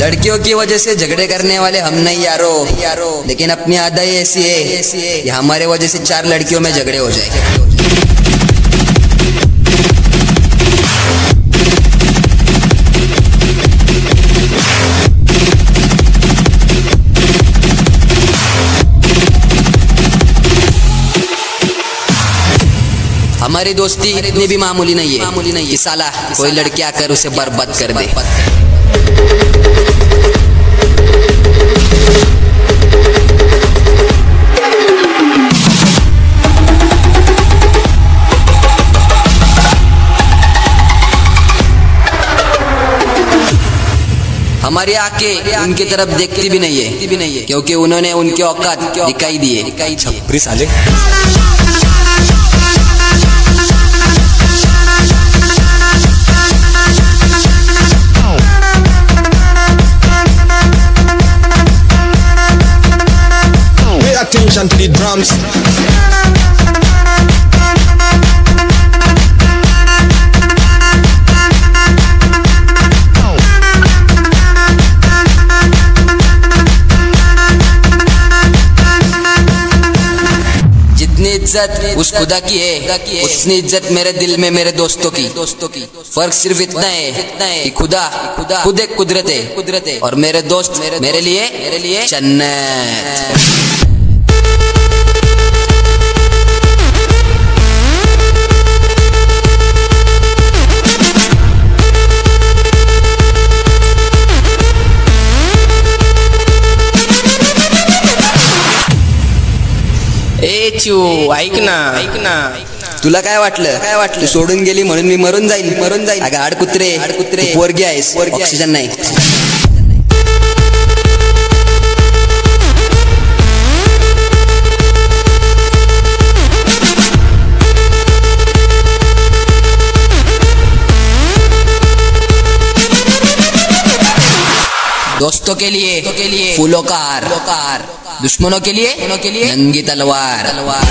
लड़कियों की वजह से झगड़े करने वाले हम नहीं यारो। यारो लेकिन अपनी आदत ऐसी है कि हमारे वजह से चार लड़कियों में झगड़े हो जाए हमारी दोस्ती इतनी भी मामूली नहीं है मामूली नहीं है साला कोई लड़की आकर उसे बर्बाद कर दे। हमारी आँखें उनकी तरफ़ देखती भी नहीं है क्योंकि उन्होंने उनके औकात दिखाई दिए। दिखाई छपरी साले attention to the drums. इज़्ज़त उस खुदा की है, उतनी इज़्ज़त मेरे दिल में मेरे दोस्तों की दोस्तों की फ़र्क सिर्फ़ इतना है इतना है खुदा खुदा खुद एक कुदरत है कुदरत है और मेरे दोस्त मेरे लिए मेरे लिए जन्नत चू ऐक ना. ऐक ना तुला काय वाटलं? काय वाटलं? तू सोडून गेली म्हणून मी मरून जाईल मरून जाईल अगं आड कुत्रे. आड कुत्रे. पोरगी आहेस. ऑक्सिजन नाही. दोस्तों के लिए. के लिए फूलों का का हार दुश्मनों के लिए के लिए नंगी तलवार। तलवार।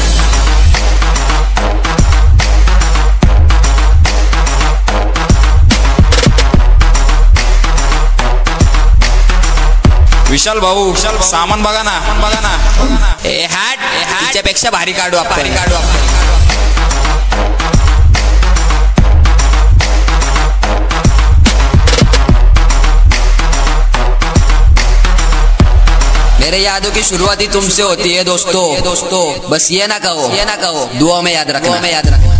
विशाल भाऊ विशाल सामान बघा ना. बघा ना. ए हॅट तिच्यापेक्षा भारी काढू आपण. काढू आपण. मेरे यादों की शुरुआत ही तुमसे होती है, दोस्तों। दोस्तों बस ये ना कहो। ये ना कहो दुआ में याद रखना में याद रखना।